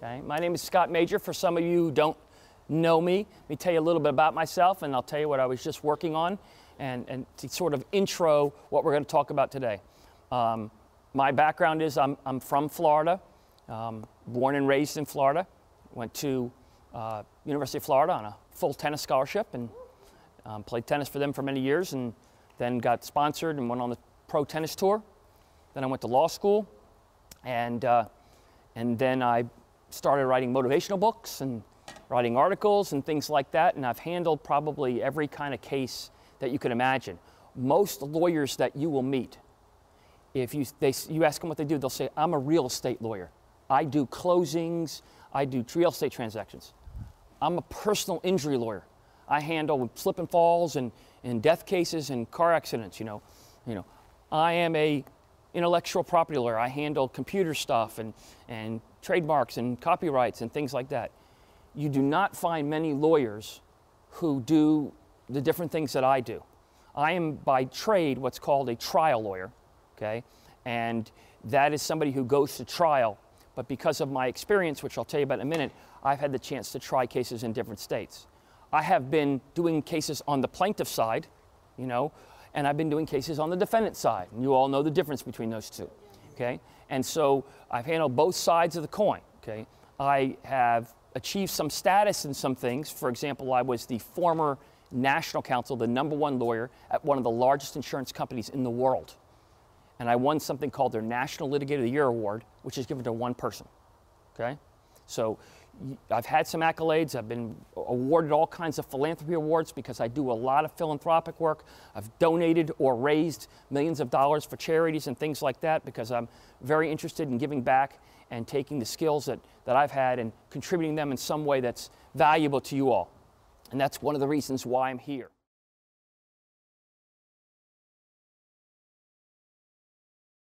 Okay, my name is Scott Mager. For some of you who don't know me, let me tell you a little bit about myself, and I'll tell you what I was just working on, and, and to sort of intro what we're going to talk about today. Um, my background is I'm, I'm from Florida, um, born and raised in Florida. Went to uh, University of Florida on a full tennis scholarship and um, played tennis for them for many years, and then got sponsored and went on the pro tennis tour. Then I went to law school, and uh, and then I started writing motivational books and writing articles and things like that. And I've handled probably every kind of case that you can imagine. Most lawyers that you will meet, if you, they, you ask them what they do, they'll say, I'm a real estate lawyer. I do closings, I do real estate transactions. I'm a personal injury lawyer. I handle slip and falls and, and death cases and car accidents, you know. You know, I am a intellectual property lawyer. I handle computer stuff and, and trademarks and copyrights and things like that. You do not find many lawyers who do the different things that I do. I am by trade what's called a trial lawyer, okay? And that is somebody who goes to trial. But because of my experience, which I'll tell you about in a minute, I've had the chance to try cases in different states. I have been doing cases on the plaintiff side, you know, and I've been doing cases on the defendant side. And you all know the difference between those two, okay? And so I've handled both sides of the coin, okay? I have achieved some status in some things. For example, I was the former national counsel, the number one lawyer at one of the largest insurance companies in the world. And I won something called their National Litigator of the Year Award, which is given to one person, okay? So I've had some accolades. I've been awarded all kinds of philanthropy awards because I do a lot of philanthropic work. I've donated or raised millions of dollars for charities and things like that because I'm very interested in giving back and taking the skills that, that I've had and contributing them in some way that's valuable to you all. And that's one of the reasons why I'm here.